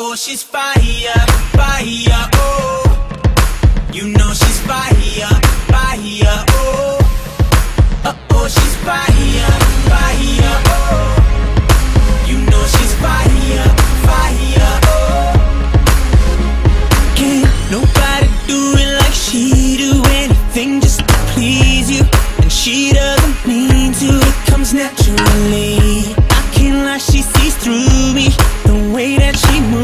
Oh, she's fire, fire, oh. You know she's fire, fire, oh. Uh oh she's fire, fire, oh. You know she's fire, fire, oh. Can't nobody do it like she do Anything just to please you. And she doesn't mean to, it comes naturally. I can't lie, she sees through me The way that she moves